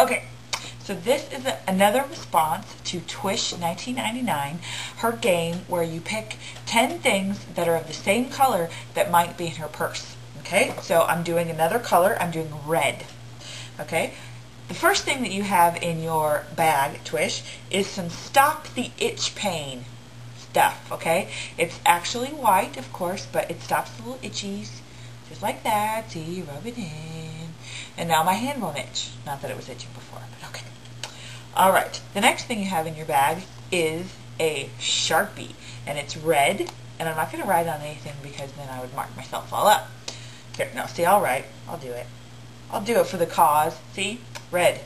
Okay, so this is a, another response to Twish 1999, her game where you pick 10 things that are of the same color that might be in her purse. Okay, so I'm doing another color, I'm doing red. Okay, the first thing that you have in your bag, Twish, is some Stop the Itch Pain stuff, okay? It's actually white, of course, but it stops the little itchies, just like that. See, rub it in. And now my hand won't itch. Not that it was itching before, but okay. All right, the next thing you have in your bag is a Sharpie, and it's red, and I'm not going to write on anything because then I would mark myself all up. Here, no, see, I'll write. I'll do it. I'll do it for the cause. See? Red.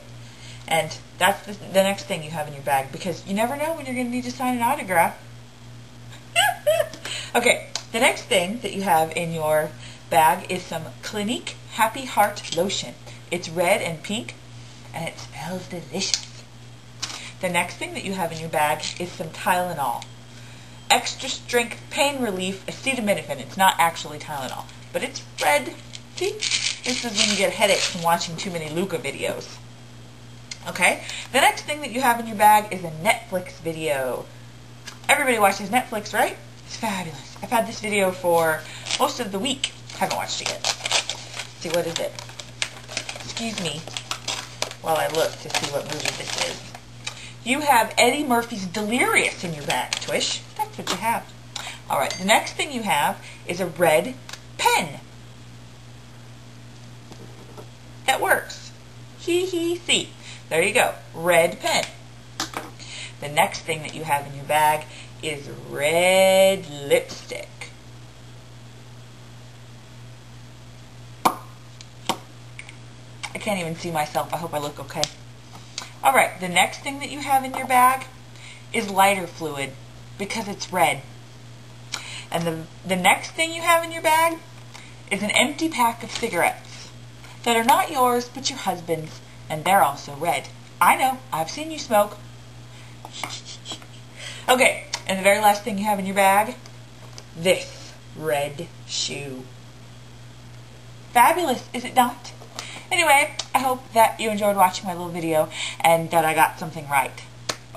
And that's the, the next thing you have in your bag because you never know when you're going to need to sign an autograph. okay, the next thing that you have in your bag is some Clinique Happy Heart Lotion. It's red and pink and it smells delicious. The next thing that you have in your bag is some Tylenol. Extra strength pain relief acetaminophen. It's not actually Tylenol, but it's red. See? This is when you get headaches from watching too many Luka videos. Okay? The next thing that you have in your bag is a Netflix video. Everybody watches Netflix, right? It's fabulous. I've had this video for most of the week. Haven't watched it yet. See, what is it? Excuse me while I look to see what movie this is. You have Eddie Murphy's Delirious in your bag, Twish. That's what you have. All right, the next thing you have is a red pen. That works. Hee hee see. There you go. Red pen. The next thing that you have in your bag is red lipstick. I can't even see myself. I hope I look okay. Alright, the next thing that you have in your bag is lighter fluid because it's red. And the, the next thing you have in your bag is an empty pack of cigarettes that are not yours but your husband's and they're also red. I know, I've seen you smoke. okay, and the very last thing you have in your bag, this red shoe. Fabulous, is it not? Anyway, I hope that you enjoyed watching my little video and that I got something right.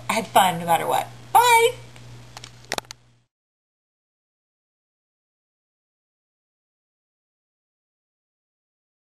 I had fun no matter what. Bye!